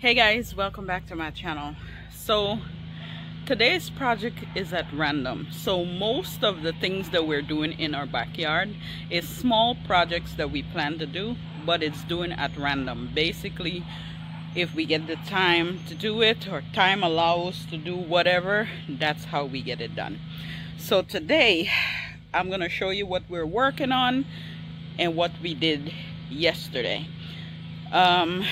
hey guys welcome back to my channel. So today's project is at random. So most of the things that we're doing in our backyard is small projects that we plan to do but it's doing at random. Basically if we get the time to do it or time allows to do whatever that's how we get it done. So today I'm gonna show you what we're working on and what we did yesterday. Um,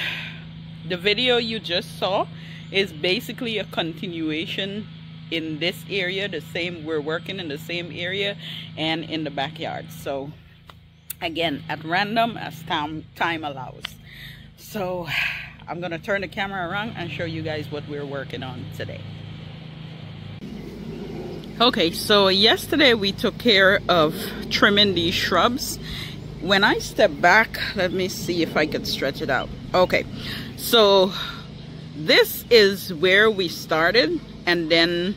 the video you just saw is basically a continuation in this area the same we're working in the same area and in the backyard. So again at random as time time allows. So i'm gonna turn the camera around and show you guys what we're working on today. Okay so yesterday we took care of trimming these shrubs when i step back let me see if i could stretch it out. Okay so this is where we started and then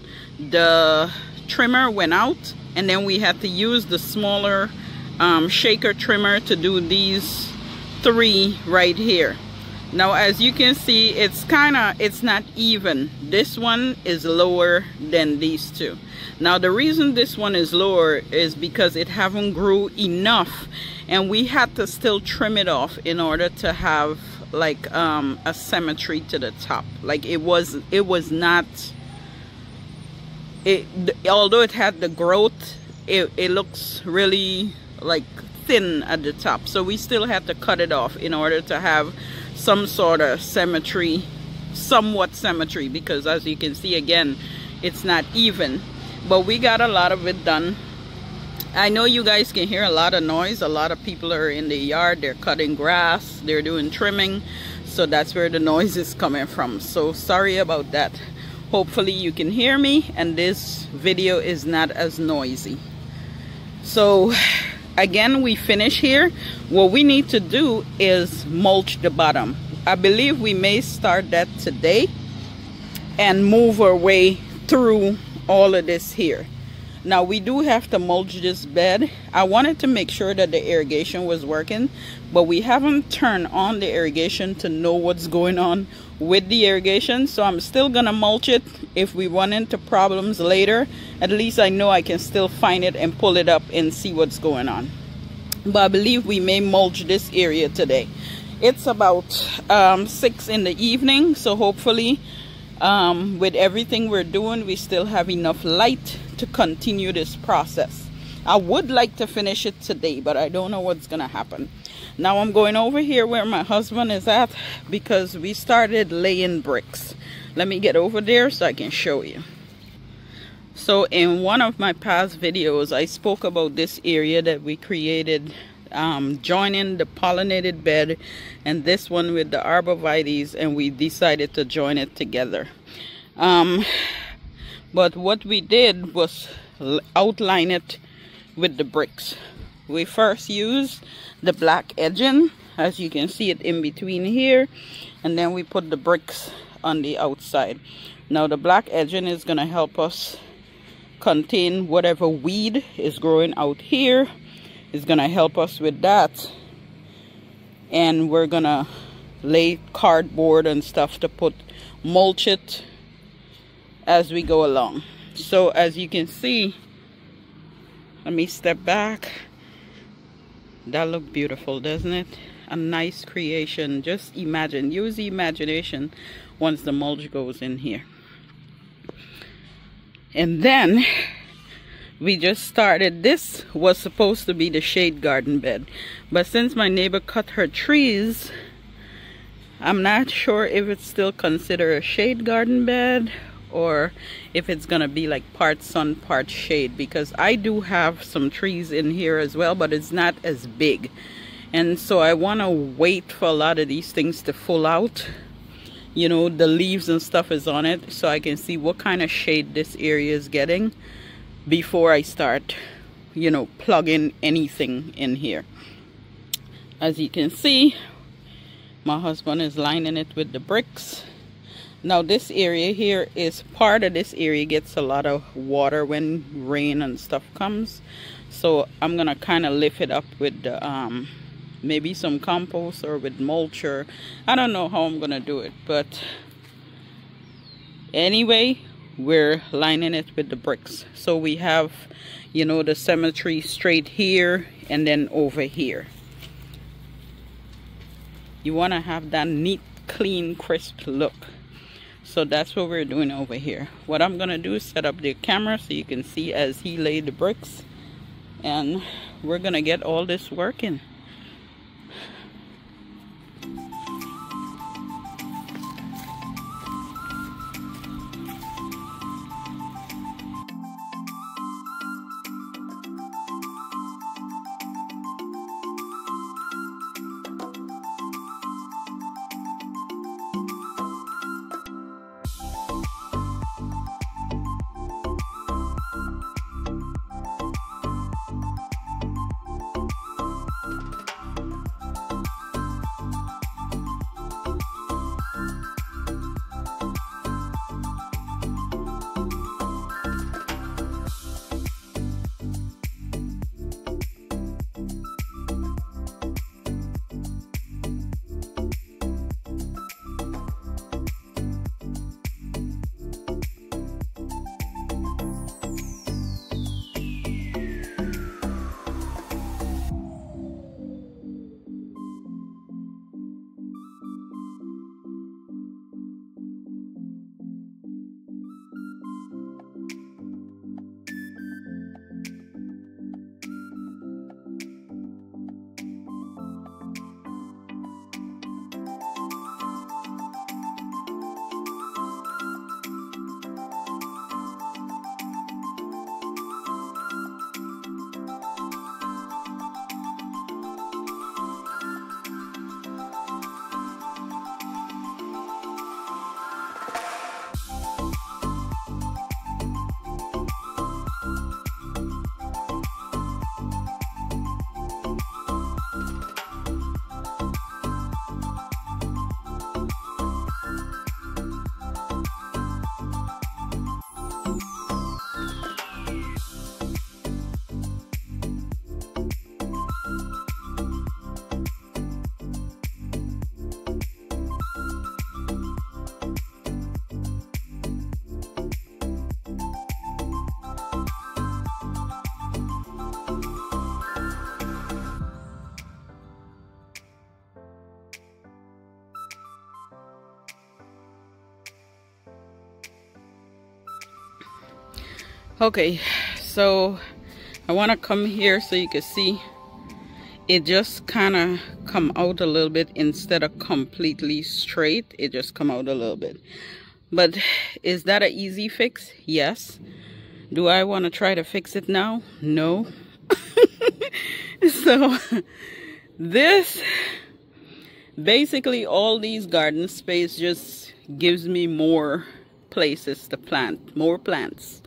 the trimmer went out and then we had to use the smaller um, shaker trimmer to do these three right here now as you can see it's kind of it's not even. This one is lower than these two. Now the reason this one is lower is because it haven't grew enough and we had to still trim it off in order to have like um, a symmetry to the top. Like it was it was not it although it had the growth it, it looks really like thin at the top. So we still had to cut it off in order to have some sort of symmetry somewhat symmetry because as you can see again it's not even but we got a lot of it done I know you guys can hear a lot of noise. A lot of people are in the yard. They're cutting grass. They're doing trimming. So that's where the noise is coming from. So sorry about that. Hopefully you can hear me and this video is not as noisy. So again, we finish here. What we need to do is mulch the bottom. I believe we may start that today and move our way through all of this here now we do have to mulch this bed. I wanted to make sure that the irrigation was working but we haven't turned on the irrigation to know what's going on with the irrigation so i'm still gonna mulch it. If we run into problems later at least i know i can still find it and pull it up and see what's going on. But i believe we may mulch this area today. It's about um, six in the evening so hopefully um, with everything we're doing we still have enough light to continue this process. I would like to finish it today but I don't know what's gonna happen. Now I'm going over here where my husband is at because we started laying bricks. Let me get over there so I can show you. So in one of my past videos I spoke about this area that we created um, joining the pollinated bed and this one with the arborvitaes and we decided to join it together. Um, but what we did was outline it with the bricks. We first used the black edging as you can see it in between here and then we put the bricks on the outside. Now the black edging is going to help us contain whatever weed is growing out here is gonna help us with that. And we're gonna lay cardboard and stuff to put mulch it as we go along. So as you can see let me step back. That look beautiful doesn't it? A nice creation. Just imagine use the imagination once the mulch goes in here. And then we just started. This was supposed to be the shade garden bed but since my neighbor cut her trees I'm not sure if it's still considered a shade garden bed or if it's gonna be like part sun part shade because I do have some trees in here as well but it's not as big. And so I want to wait for a lot of these things to full out. You know the leaves and stuff is on it so I can see what kind of shade this area is getting before I start you know plugging anything in here. As you can see my husband is lining it with the bricks. Now this area here is part of this area gets a lot of water when rain and stuff comes. So I'm gonna kind of lift it up with the um, maybe some compost or with mulcher. I don't know how I'm gonna do it but anyway we're lining it with the bricks. So we have you know the cemetery straight here and then over here. You want to have that neat clean crisp look. So that's what we're doing over here. What I'm gonna do is set up the camera so you can see as he laid the bricks. And we're gonna get all this working okay so I want to come here so you can see. It just kind of come out a little bit instead of completely straight it just come out a little bit. But is that an easy fix? Yes. Do I want to try to fix it now? No. So this basically all these garden space just gives me more places to plant more plants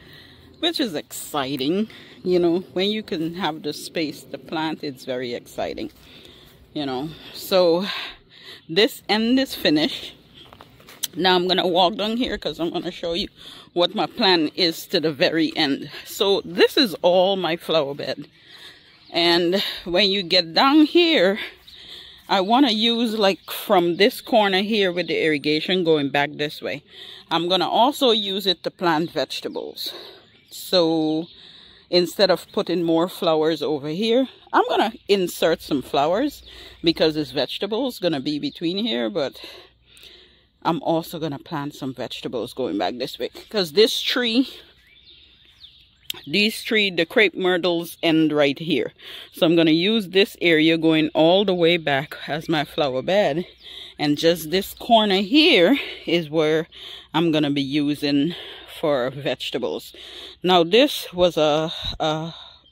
which is exciting you know when you can have the space to plant it's very exciting you know. So this end is finished now I'm gonna walk down here because I'm gonna show you what my plan is to the very end. So this is all my flower bed. And when you get down here I want to use like from this corner here with the irrigation going back this way. I'm gonna also use it to plant vegetables so instead of putting more flowers over here I'm gonna insert some flowers because this vegetable is gonna be between here but I'm also gonna plant some vegetables going back this way. Because this tree these three the crepe myrtles end right here. So I'm to use this area going all the way back as my flower bed. And just this corner here is where I'm to be using for vegetables. Now this was a,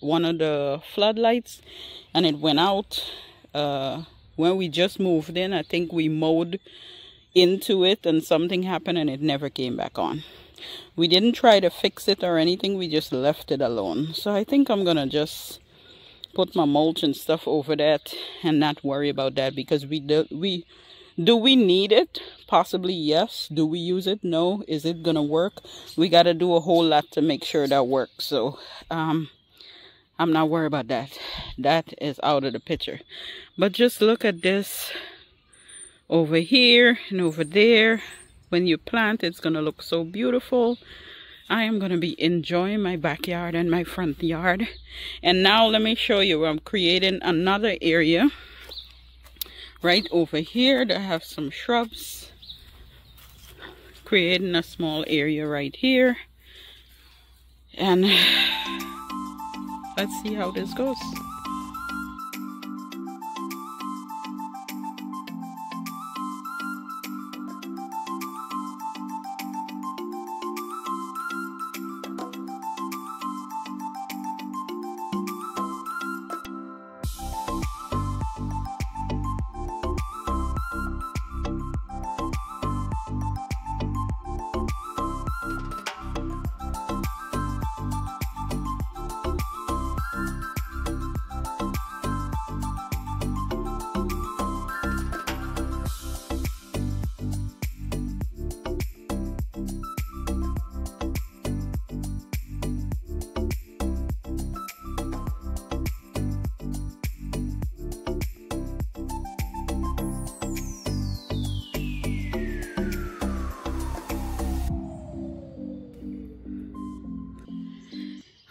one of the floodlights and it went out uh, when we just moved in. I think we mowed into it and something happened and it never came back on. We didn't try to fix it or anything. We just left it alone. So I think I'm to just put my mulch and stuff over that and not worry about that because we do, we do we need it possibly yes do we use it no is it gonna work we got to do a whole lot to make sure that works so um I'm not worried about that. That is out of the picture. But just look at this over here and over there. When you plant, it's to look so beautiful. I am going to be enjoying my backyard and my front yard. And now let me show you. I'm creating another area right over here to have some shrubs. Creating a small area right here. And let's see how this goes.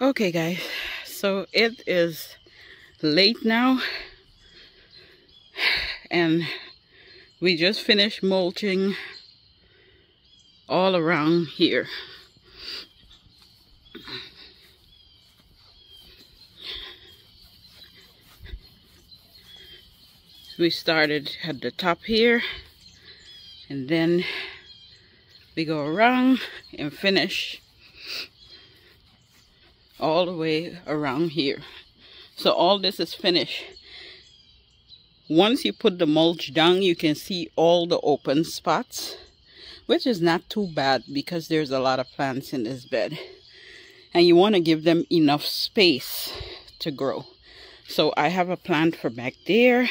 Okay guys. So it is late now. And we just finished mulching all around here. We started at the top here. And then we go around and finish all the way around here. So all this is finished. Once you put the mulch down, you can see all the open spots, which is not too bad because there's a lot of plants in this bed. And you want to give them enough space to grow. So I have a plant for back there.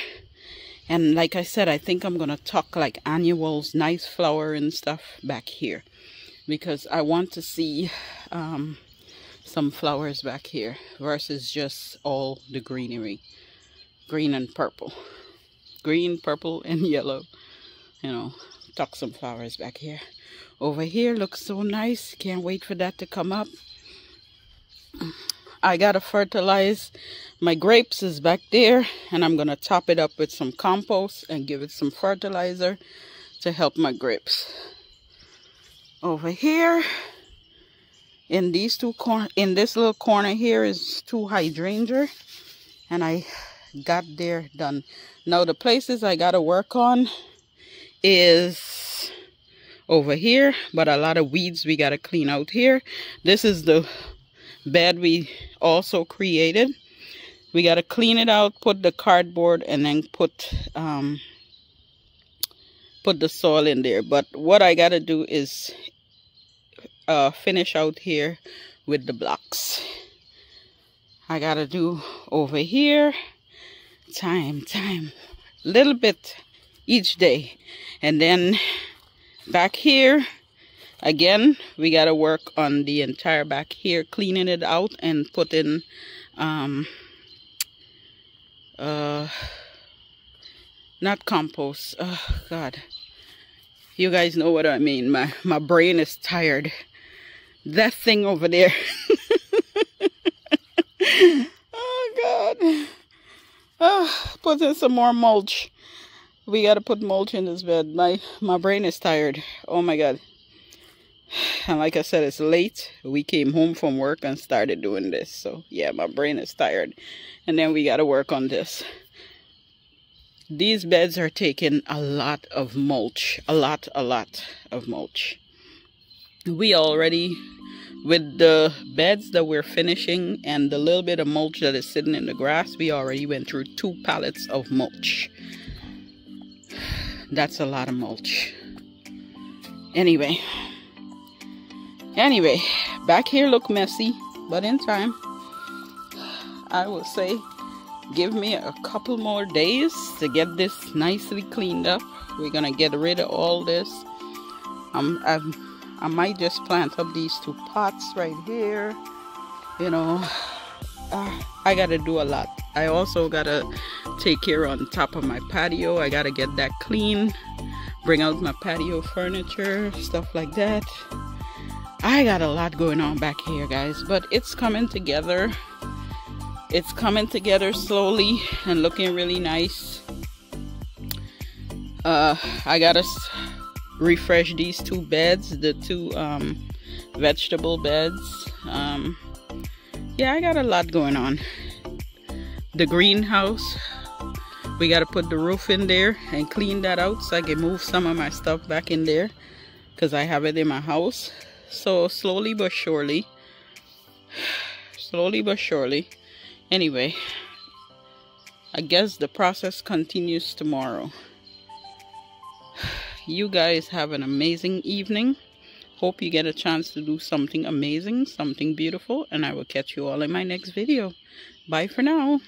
And like I said, I think I'm going to tuck like annuals, nice flower and stuff back here. Because I want to see um, some flowers back here versus just all the greenery. Green and purple. Green purple and yellow. You know tuck some flowers back here. Over here looks so nice. Can't wait for that to come up. I gotta fertilize my grapes is back there and I'm gonna top it up with some compost and give it some fertilizer to help my grapes. Over here in these two corner in this little corner here is two hydrangea and I got there done. Now the places I got to work on is over here but a lot of weeds we got to clean out here. This is the bed we also created. We got to clean it out put the cardboard and then put um put the soil in there. But what I got to do is uh, finish out here with the blocks. I gotta do over here. Time time. Little bit each day. And then back here again we gotta work on the entire back here cleaning it out and putting um uh not compost. Oh god. You guys know what I mean. My my brain is tired that thing over there. oh God. Oh, put in some more mulch. We gotta put mulch in this bed. My my brain is tired. Oh my God. And like I said, it's late. We came home from work and started doing this. So yeah, my brain is tired. And then we gotta work on this. These beds are taking a lot of mulch. A lot, a lot of mulch we already with the beds that we're finishing and the little bit of mulch that is sitting in the grass we already went through two pallets of mulch. That's a lot of mulch. Anyway. Anyway back here look messy but in time I will say give me a couple more days to get this nicely cleaned up. We're gonna get rid of all this. Um, I'm, I'm I might just plant up these two pots right here. You know, uh, I gotta do a lot. I also gotta take care on top of my patio. I gotta get that clean, bring out my patio furniture, stuff like that. I got a lot going on back here, guys, but it's coming together. It's coming together slowly and looking really nice. Uh, I gotta refresh these two beds, the two um, vegetable beds. Um, yeah, I got a lot going on. The greenhouse, we got to put the roof in there and clean that out so I can move some of my stuff back in there because I have it in my house. So slowly but surely, slowly but surely. Anyway, I guess the process continues tomorrow you guys have an amazing evening. Hope you get a chance to do something amazing something beautiful and i will catch you all in my next video. Bye for now